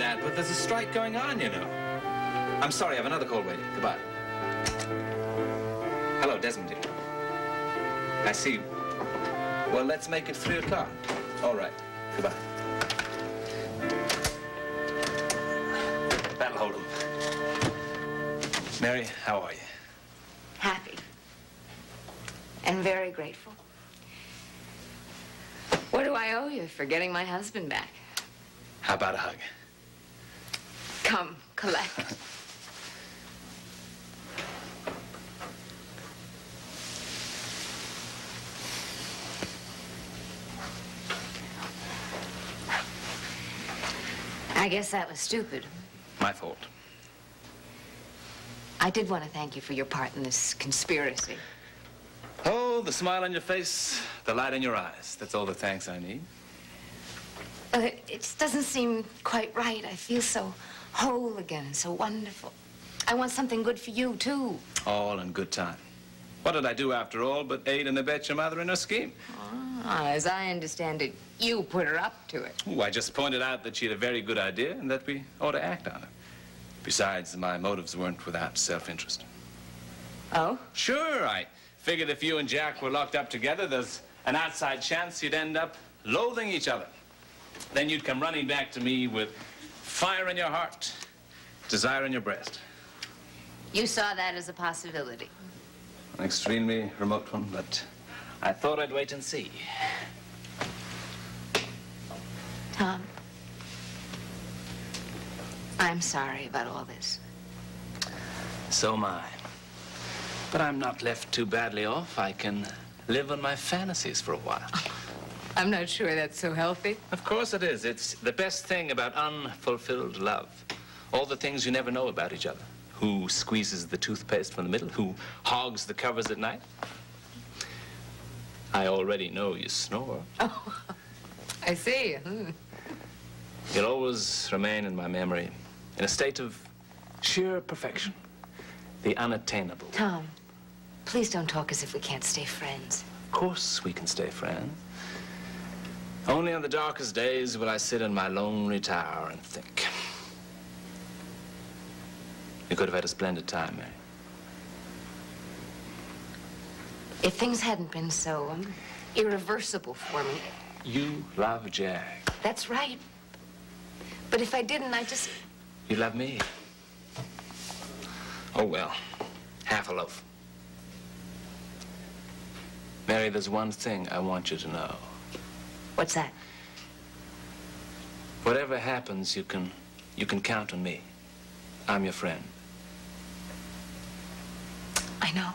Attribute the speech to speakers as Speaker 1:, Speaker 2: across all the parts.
Speaker 1: that, but there's a strike going on, you know. I'm sorry, I have another call waiting. Goodbye. Hello, Desmond dear. I see. Well, let's make it three o'clock. All right. Goodbye. That'll hold him. Mary, how are you?
Speaker 2: Happy. And very grateful. What do I owe you for getting my husband back?
Speaker 1: How about a hug?
Speaker 2: Come, collect. I guess that was stupid.
Speaker 1: My fault.
Speaker 2: I did want to thank you for your part in this conspiracy.
Speaker 1: Oh, the smile on your face, the light in your eyes. That's all the thanks I need.
Speaker 2: Uh, it just doesn't seem quite right. I feel so whole again and so wonderful. I want something good for you, too.
Speaker 1: All in good time. What did I do after all but aid and abet your mother in her scheme?
Speaker 2: Ah, as I understand it, you put her up to it.
Speaker 1: Ooh, I just pointed out that she had a very good idea and that we ought to act on it. Besides, my motives weren't without self-interest.
Speaker 2: Oh?
Speaker 1: Sure, I figured if you and Jack were locked up together, there's an outside chance you'd end up loathing each other. Then you'd come running back to me with fire in your heart, desire in your breast.
Speaker 2: You saw that as a possibility.
Speaker 1: An extremely remote one, but I thought I'd wait and see.
Speaker 2: Tom, I'm sorry about all this.
Speaker 1: So am I. But I'm not left too badly off. I can live on my fantasies for a while.
Speaker 2: I'm not sure that's so healthy.
Speaker 1: Of course it is. It's the best thing about unfulfilled love. All the things you never know about each other. Who squeezes the toothpaste from the middle? Who hogs the covers at night? I already know you snore.
Speaker 2: Oh, I see. Hmm.
Speaker 1: You'll always remain in my memory in a state of sheer perfection. The unattainable.
Speaker 2: Tom, please don't talk as if we can't stay friends.
Speaker 1: Of course we can stay friends. Only on the darkest days will I sit in my lonely tower and think. You could have had a splendid time, Mary.
Speaker 2: If things hadn't been so um, irreversible for me,
Speaker 1: You love Jack.
Speaker 2: that's right. But if I didn't, I just...
Speaker 1: You love me. Oh, well, half a loaf. Mary, there's one thing I want you to know.
Speaker 2: What's that?
Speaker 1: Whatever happens, you can, you can count on me. I'm your friend.
Speaker 2: I know.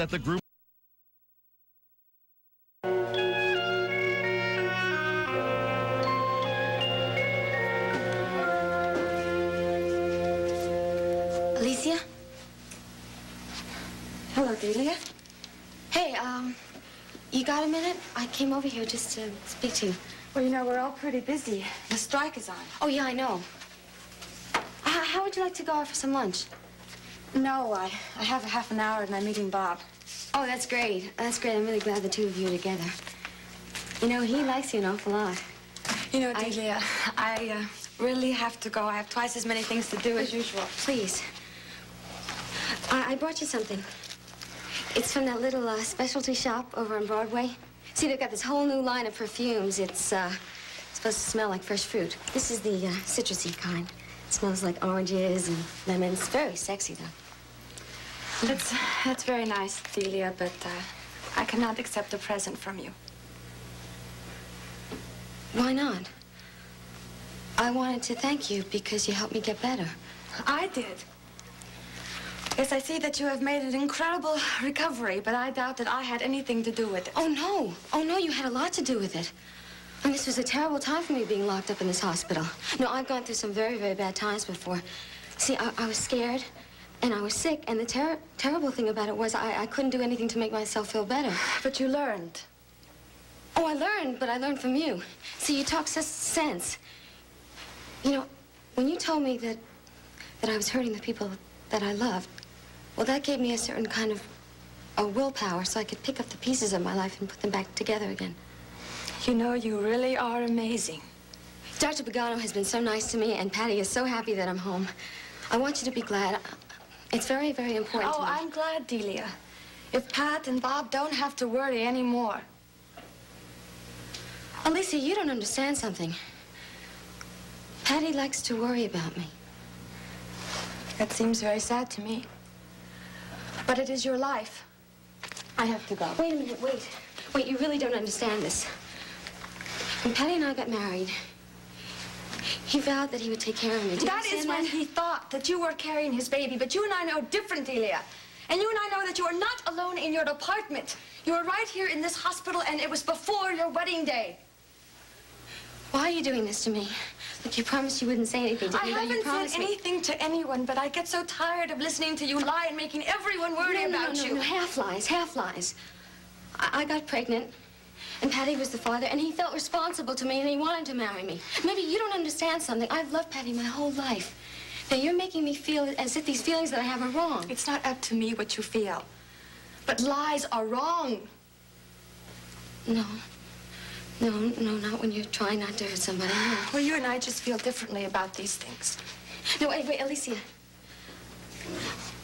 Speaker 3: That the group
Speaker 4: Alicia? Hello, Delia. Hey, um, you got a minute? I came over here just to speak to you.
Speaker 5: Well, you know, we're all pretty busy. The strike is on.
Speaker 4: Oh, yeah, I know. How, how would you like to go out for some lunch?
Speaker 5: No, I, I have a half an hour and I'm meeting Bob.
Speaker 4: Oh, that's great. That's great. I'm really glad the two of you are together. You know, he likes you an awful lot.
Speaker 5: You know,
Speaker 4: I-
Speaker 5: Delia, I, uh, really have to go. I have twice as many things to do as usual.
Speaker 4: Please. I, I brought you something. It's from that little uh, specialty shop over on Broadway. See, they've got this whole new line of perfumes. It's uh, supposed to smell like fresh fruit. This is the uh, citrusy kind. It smells like oranges and lemons. Very sexy, though.
Speaker 5: That's, that's very nice, Delia, but uh, I cannot accept a present from you.
Speaker 4: Why not? I wanted to thank you because you helped me get better.
Speaker 5: I did. Yes, I see that you have made an incredible recovery, but I doubt that I had anything to do with it.
Speaker 4: Oh, no. Oh, no, you had a lot to do with it. And this was a terrible time for me being locked up in this hospital. No, I've gone through some very, very bad times before. See, I, I was scared, and I was sick, and the ter terrible thing about it was I, I couldn't do anything to make myself feel better.
Speaker 5: But you learned.
Speaker 4: Oh, I learned, but I learned from you. See, you talk such sense. You know, when you told me that, that I was hurting the people that I loved, well, that gave me a certain kind of a willpower so I could pick up the pieces of my life and put them back together again.
Speaker 5: You know, you really are amazing.
Speaker 4: Dr. Pagano has been so nice to me, and Patty is so happy that I'm home. I want you to be glad. It's very, very important
Speaker 5: Oh. I'm glad, Delia. If Pat and Bob don't have to worry anymore.
Speaker 4: Alicia, you don't understand something. Patty likes to worry about me.
Speaker 5: That seems very sad to me. But it is your life. I have to go.
Speaker 4: Wait a minute, wait. Wait, you really don't understand this. When Patty and I got married, he vowed that he would take care of me. Do
Speaker 5: That is when
Speaker 4: that?
Speaker 5: he thought that you were carrying his baby, but you and I know different, Delia. And you and I know that you are not alone in your apartment. You are right here in this hospital, and it was before your wedding day.
Speaker 4: Why are you doing this to me? Look, you promised you wouldn't say anything to me. I
Speaker 5: haven't said
Speaker 4: promised me.
Speaker 5: anything to anyone, but I get so tired of listening to you lie and making everyone worry
Speaker 4: no, no,
Speaker 5: about
Speaker 4: no,
Speaker 5: you.
Speaker 4: No, half lies, half lies. I, I got pregnant, and Patty was the father, and he felt responsible to me, and he wanted to marry me. Maybe you don't understand something. I've loved Patty my whole life. Now you're making me feel as if these feelings that I have are wrong.
Speaker 5: It's not up to me what you feel. But lies are wrong.
Speaker 4: No. No, no, not when you're trying not to hurt somebody. No.
Speaker 5: Well, you and I just feel differently about these things.
Speaker 4: No, wait, wait, Alicia.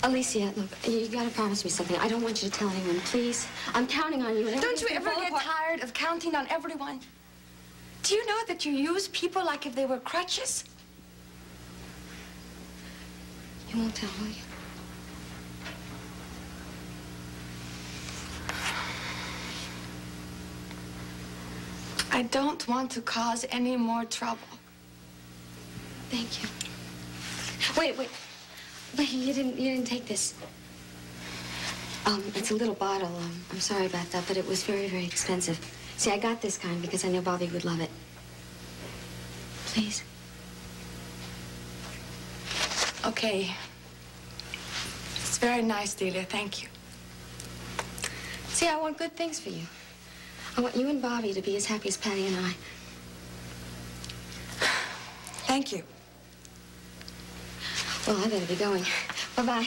Speaker 4: Alicia, look, you gotta promise me something. I don't want you to tell anyone, please. I'm counting on you. and
Speaker 5: Don't you ever get
Speaker 4: apart.
Speaker 5: tired of counting on everyone? Do you know that you use people like if they were crutches?
Speaker 4: You won't tell, will you?
Speaker 5: I don't want to cause any more trouble.
Speaker 4: Thank you. Wait, wait. Wait, you didn't you didn't take this. Um, it's a little bottle. Um, I'm sorry about that, but it was very, very expensive. See, I got this kind because I know Bobby would love it. Please.
Speaker 5: Okay. It's very nice, Delia. Thank you.
Speaker 4: See, I want good things for you. I want you and Bobby to be as happy as Patty and I.
Speaker 5: Thank you.
Speaker 4: Well, I better be going. Bye-bye.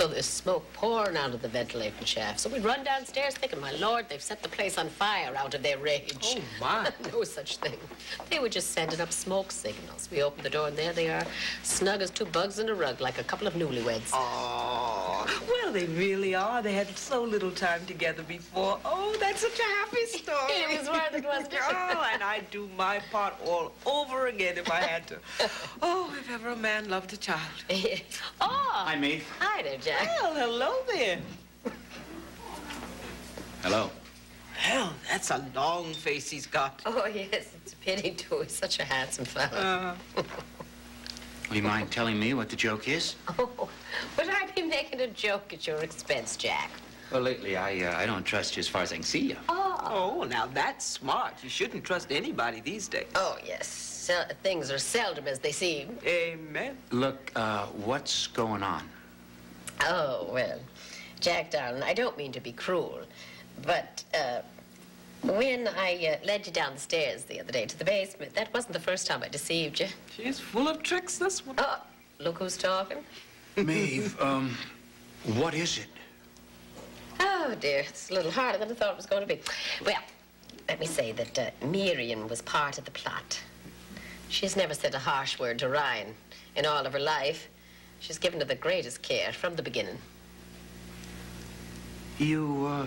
Speaker 3: So there's smoke pouring out of the ventilating shaft. So we run downstairs thinking, my lord, they've set the place on fire out of their rage.
Speaker 6: Oh, my.
Speaker 3: no such thing. They were just sending up smoke signals. We opened the door, and there they are, snug as two bugs in a rug, like a couple of newlyweds.
Speaker 6: Oh, well, they really are. They had so little time together before. Oh, that's such a happy story.
Speaker 3: It was worth it, wasn't it?
Speaker 6: oh, and I'd do my part all over again if I had to. Oh, if ever a man loved a child.
Speaker 3: oh,
Speaker 1: Hi, Maeve.
Speaker 3: hi there, Jack.
Speaker 6: Well, hello there.
Speaker 1: Hello.
Speaker 6: Well, that's a long face he's got.
Speaker 3: Oh, yes, it's a pity, too. He's such a handsome fellow.
Speaker 6: Uh,
Speaker 7: Will you mind telling me what the joke is?
Speaker 3: Oh, would I be making a joke at your expense, Jack?
Speaker 7: Well, lately, I, uh, I don't trust you as far as I can see you.
Speaker 6: oh, now that's smart. You shouldn't trust anybody these days.
Speaker 3: Oh, yes. Se- things are seldom as they seem.
Speaker 6: Amen.
Speaker 7: Look, uh, what's going on?
Speaker 3: Oh, well, Jack, darling, I don't mean to be cruel, but uh, when I uh, led you down the stairs the other day to the basement, that wasn't the first time I deceived you.
Speaker 6: She's full of tricks, this one.
Speaker 3: Oh, look who's talking.
Speaker 7: Maeve, um, what is it?
Speaker 3: Oh, dear, it's a little harder than I thought it was going to be. Well, let me say that uh, Miriam was part of the plot. She's never said a harsh word to Ryan in all of her life. She's given her the greatest care from the beginning.
Speaker 7: You, uh,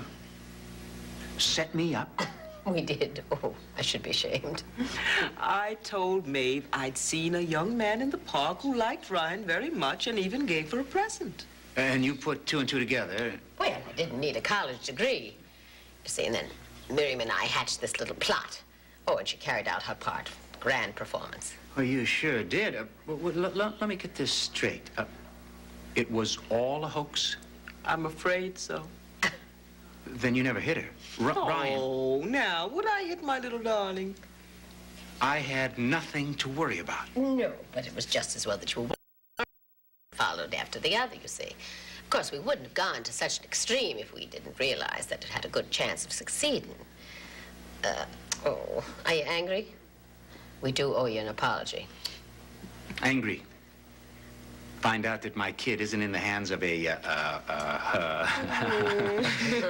Speaker 7: set me up?
Speaker 3: We did. Oh, I should be ashamed.
Speaker 6: I told Maeve I'd seen a young man in the park who liked Ryan very much and even gave her a present.
Speaker 7: And you put two and two together.
Speaker 3: Well, I didn't need a college degree. You see, and then Miriam and I hatched this little plot. Oh, and she carried out her part. Grand performance.
Speaker 7: Well, you sure did. Uh, w- w- l- l- let me get this straight. Uh, it was all a hoax?
Speaker 6: I'm afraid so.
Speaker 7: Then you never hit her. R- Ryan,
Speaker 6: Oh, now, would I hit my little darling?
Speaker 7: I had nothing to worry about.
Speaker 3: No, but it was just as well that you were one followed after the other, you see. Of course, we wouldn't have gone to such an extreme if we didn't realize that it had a good chance of succeeding. Uh, oh, are you angry? We do owe you an apology.
Speaker 7: Angry. Find out that my kid isn't in the hands of a, uh, uh, uh,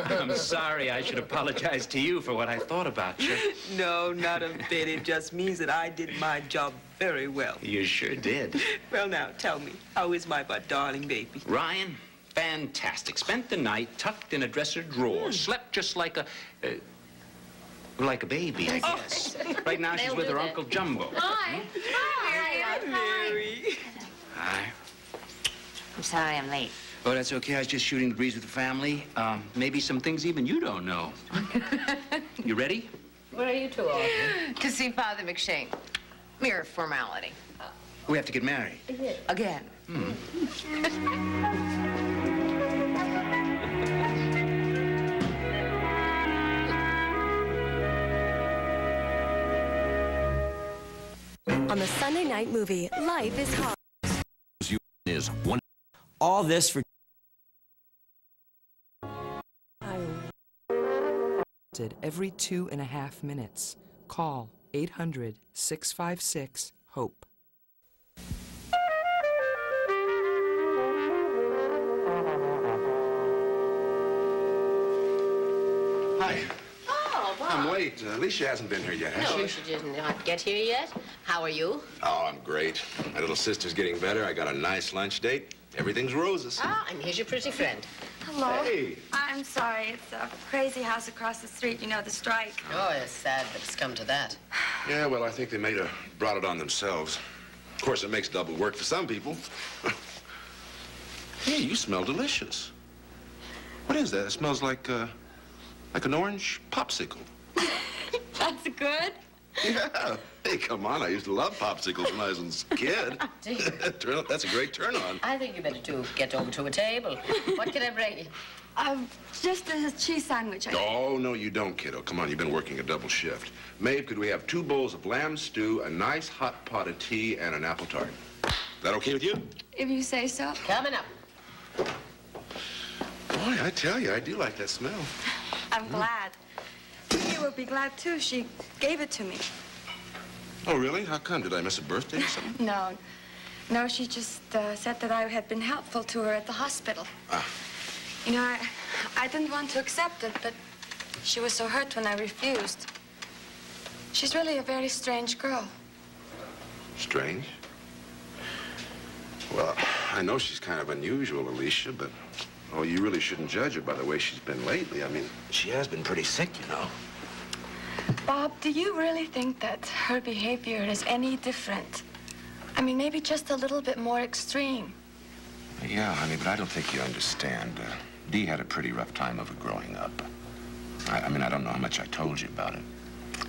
Speaker 7: I'm sorry. I should apologize to you for what I thought about you.
Speaker 6: No, not a bit. It just means that I did my job very well.
Speaker 7: You sure did.
Speaker 6: Well, now, tell me, how is my but darling baby?
Speaker 7: Ryan, fantastic. Spent the night tucked in a dresser drawer. Slept just like a, uh, like a baby, I guess. Right now she's
Speaker 3: They'll
Speaker 7: with her
Speaker 3: that.
Speaker 7: Uncle Jumbo.
Speaker 2: Hi. Hi.
Speaker 6: Mary.
Speaker 7: Hi.
Speaker 2: I'm sorry I'm late.
Speaker 7: Oh, that's okay. I was just shooting the breeze with the family. Um, maybe some things even you don't know. you ready?
Speaker 3: Where are you two off?
Speaker 2: To see Father McShane. Mere formality.
Speaker 7: We have to get married.
Speaker 2: Again.
Speaker 8: On the Sunday night movie, Life is Hard.
Speaker 9: is one.
Speaker 10: All this for every two and a half minutes. Call 800 656 HOPE.
Speaker 11: Hi.
Speaker 3: Oh, Bob.
Speaker 11: I'm late. Uh, Alicia hasn't been here yet, has
Speaker 3: No,
Speaker 11: she?
Speaker 3: she did not get here yet. How are you?
Speaker 11: Oh, I'm great. My little sister's getting better. I got a nice lunch date. Everything's roses.
Speaker 3: Ah, and here's your pretty friend.
Speaker 5: Hello.
Speaker 11: Hey.
Speaker 5: I'm sorry. It's a crazy house across the street. You know, the strike.
Speaker 3: Oh, it's sad that it's come to that.
Speaker 11: Yeah, well, I think they may have brought it on themselves. Of course, it makes double work for some people. hey, you smell delicious. What is that? It smells like, uh, like an orange popsicle.
Speaker 5: That's good.
Speaker 11: Yeah. Hey, come on. I used to love popsicles when I was a kid.
Speaker 3: Do you?
Speaker 11: Turn- That's a great turn on.
Speaker 3: I think you better to get over to a table. What can I bring you?
Speaker 5: Um, just a cheese sandwich. I
Speaker 11: Oh, no, you don't, kiddo. Come on, you've been working a double shift. Maeve, could we have two bowls of lamb stew, a nice hot pot of tea, and an apple tart? Is that okay with you?
Speaker 5: If you say so.
Speaker 3: Coming up.
Speaker 11: Boy, I tell you, I do like that smell.
Speaker 5: I'm glad. She will be glad too. She gave it to me.
Speaker 11: Oh, really? How come? Did I miss a birthday or something?
Speaker 5: No, no. She just uh, said that I had been helpful to her at the hospital.
Speaker 11: Ah.
Speaker 5: You know, I, I didn't want to accept it, but she was so hurt when I refused. She's really a very strange girl.
Speaker 11: Strange. Well, I know she's kind of unusual, Alicia, but, oh, you really shouldn't judge her by the way she's been lately. I mean, she has been pretty sick, you know.
Speaker 5: Bob, do you really think that her behavior is any different? I mean, maybe just a little bit more extreme.
Speaker 11: Yeah, honey, but I don't think you understand. Uh, Dee had a pretty rough time of it growing up. I, I mean, I don't know how much I told you about it.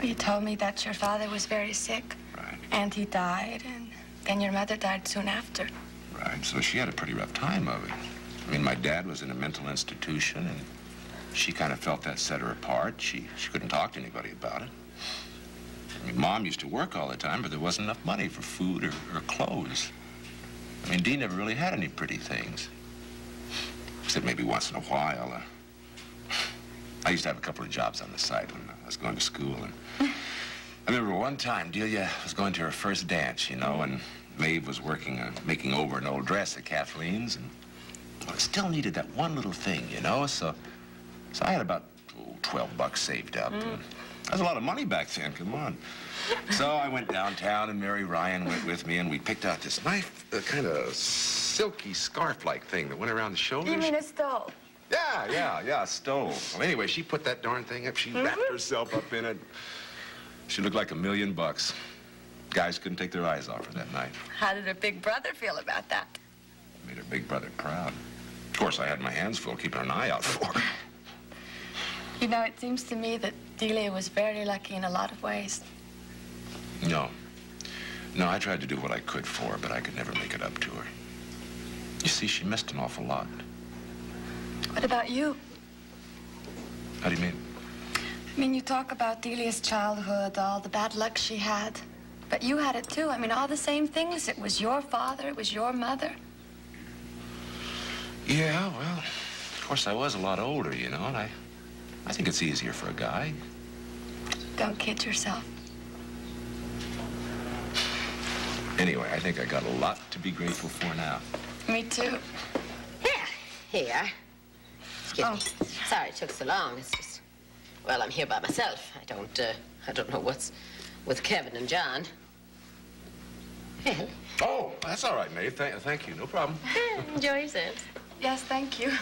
Speaker 5: You told me that your father was very sick,
Speaker 11: Right,
Speaker 5: and he died, and then your mother died soon after.
Speaker 11: right. So she had a pretty rough time of it. I mean, my dad was in a mental institution, and she kind of felt that set her apart. She, she couldn't talk to anybody about it. I mean, Mom used to work all the time, but there wasn't enough money for food or, or clothes. I mean, Dee never really had any pretty things. Except maybe once in a while. Uh, I used to have a couple of jobs on the side when I was going to school. And I remember one time Delia was going to her first dance, you know, and Maeve was working, on making over an old dress at Kathleen's. And well, it still needed that one little thing, you know, so, so I had about oh, 12 bucks saved up. And That's a lot of money back then, come on. So I went downtown, and Mary Ryan went with me, and we picked out this nice, uh, kind of silky scarf-like thing that went around the shoulders.
Speaker 5: You mean a stole?
Speaker 11: Yeah, yeah, yeah, a stole. Well, anyway, she put that darn thing up. She wrapped herself up in it. She looked like a million bucks. Guys couldn't take their eyes off her that night.
Speaker 5: How did her big brother feel about that?
Speaker 11: Made her big brother proud. Of course, I had my hands full keeping an eye out for her.
Speaker 5: You know, it seems to me that Delia was very lucky in a lot of ways.
Speaker 11: No. No, I tried to do what I could for her, but I could never make it up to her. You see, she missed an awful lot.
Speaker 5: What about you?
Speaker 11: How do you mean?
Speaker 5: I mean, you talk about Delia's childhood, all the bad luck she had. But you had it too. I mean, all the same things. It was your father, it was your mother.
Speaker 11: Yeah, well, of course, I was a lot older, you know, and I, I think it's easier for a guy.
Speaker 5: Don't kid yourself.
Speaker 11: Anyway, I think I got a lot to be grateful for now.
Speaker 5: Me too.
Speaker 3: Yeah, here. Excuse me. Sorry it took so long. It's just, well, I'm here by myself. I don't, uh, I don't know what's with Kevin and John. Well,
Speaker 11: Oh, that's all right, May. Thank, thank you. No problem.
Speaker 3: enjoy yourselves.
Speaker 5: Yes, thank you.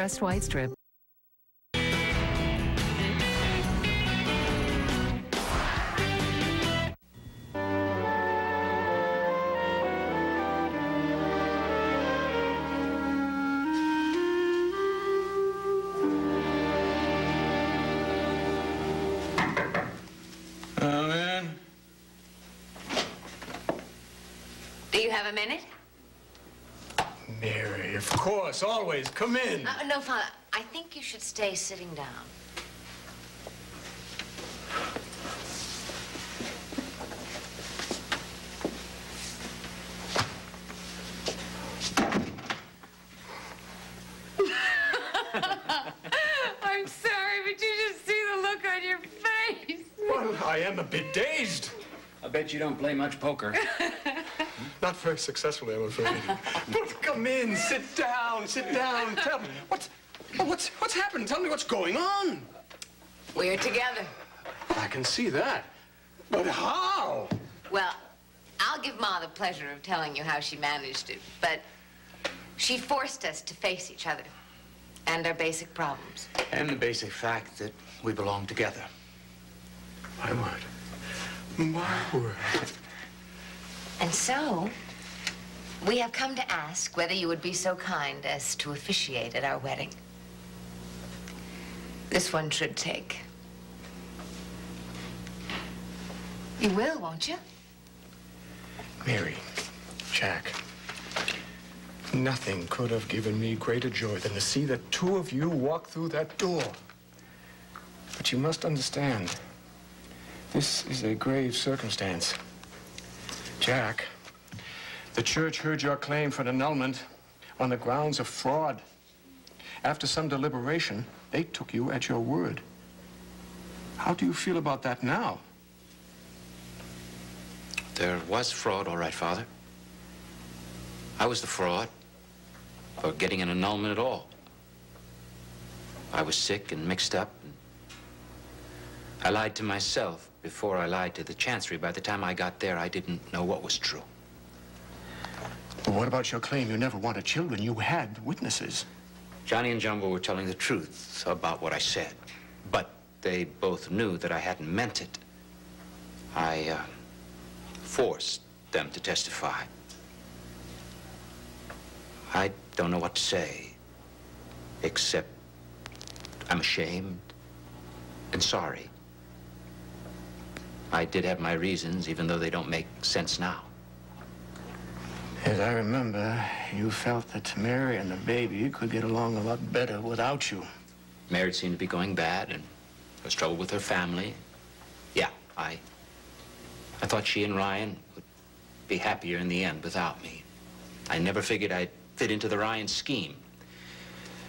Speaker 8: Strip, Crest White Strip.
Speaker 1: Oh.
Speaker 2: Do you have a minute?
Speaker 12: Mary, of course, always. Come in.
Speaker 2: Uh, no, Father. I think you should stay sitting down.
Speaker 5: I'm sorry, but you just see the look on your face.
Speaker 12: Well, I am a bit dazed.
Speaker 7: I bet you don't play much poker.
Speaker 12: Not very successfully, I'm afraid. but come in, sit down, sit down. Tell me, what's, oh, what's, what's happened? Tell me what's going on.
Speaker 2: We're together.
Speaker 12: I can see that. But how?
Speaker 2: Well, I'll give Ma the pleasure of telling you how she managed it, but she forced us to face each other and our basic problems.
Speaker 7: And the basic fact that we belong together.
Speaker 12: My word. My word.
Speaker 2: And so, we have come to ask whether you would be so kind as to officiate at our wedding. This one should take. You will, won't you?
Speaker 12: Mary, Jack, nothing could have given me greater joy than to see the two of you walk through that door. But you must understand, this is a grave circumstance. Jack, the church heard your claim for an annulment on the grounds of fraud. After some deliberation, they took you at your word. How do you feel about that now?
Speaker 7: There was fraud, all right, Father. I was the fraud for getting an annulment at all. I was sick and mixed up. And I lied to myself before I lied to the Chancery. By the time I got there, I didn't know what was true.
Speaker 12: But what about your claim you never wanted children? You had witnesses.
Speaker 7: Johnny and Jumbo were telling the truth about what I said. But they both knew that I hadn't meant it. I, uh, forced them to testify. I don't know what to say, except I'm ashamed and sorry. I did have my reasons, even though they don't make sense now.
Speaker 12: As I remember, you felt that Mary and the baby could get along a lot better without you.
Speaker 7: Married seemed to be going bad, and there was trouble with her family. Yeah, I... I thought she and Ryan would be happier in the end without me. I never figured I'd fit into the Ryan scheme.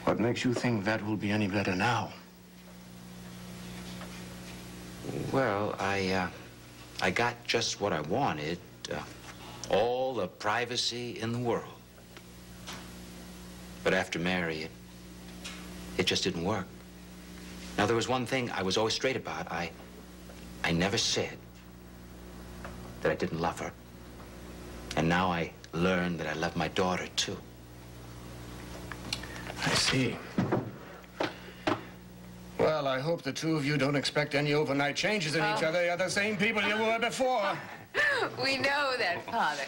Speaker 12: What makes you think that will be any better now?
Speaker 7: Well, I, uh, I got just what I wanted. Uh, all the privacy in the world. But after Mary, it, it just didn't work. Now, there was one thing I was always straight about. I, I never said that I didn't love her. And now I learned that I love my daughter, too.
Speaker 12: I see. Well, I hope the two of you don't expect any overnight changes in each oh. other. You're the same people you were before.
Speaker 2: We know that, Father.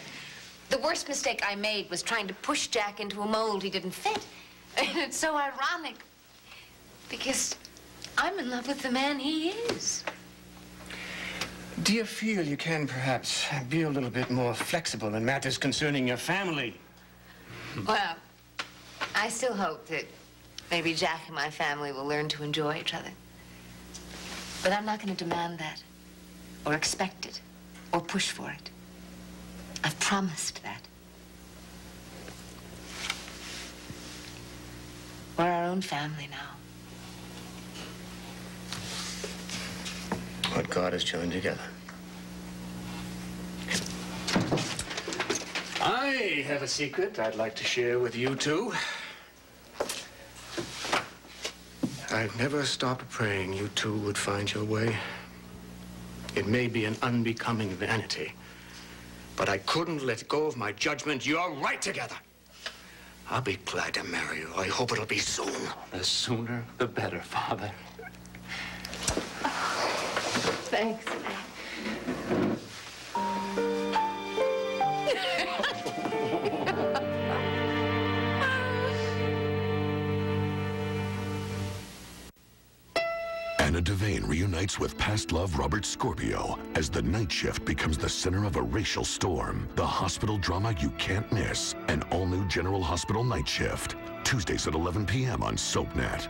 Speaker 2: The worst mistake I made was trying to push Jack into a mold he didn't fit. And it's so ironic. Because I'm in love with the man he is.
Speaker 12: Do you feel you can perhaps be a little bit more flexible in matters concerning your family?
Speaker 2: Well, I still hope that maybe Jack and my family will learn to enjoy each other. But I'm not going to demand that, or expect it, or push for it. I've promised that. We're our own family now.
Speaker 12: What God has joined together. I have a secret I'd like to share with you two. I've never stopped praying you two would find your way. It may be an unbecoming vanity, but I couldn't let go of my judgment. You're right together. I'll be glad to marry you. I hope it'll be soon.
Speaker 7: The sooner, the better, Father.
Speaker 2: Thanks.
Speaker 9: Devane reunites with past love Robert Scorpio as the night shift becomes the center of a racial storm. The hospital drama you can't miss. An all-new General Hospital Night Shift. Tuesdays at 11 p.m. on SoapNet.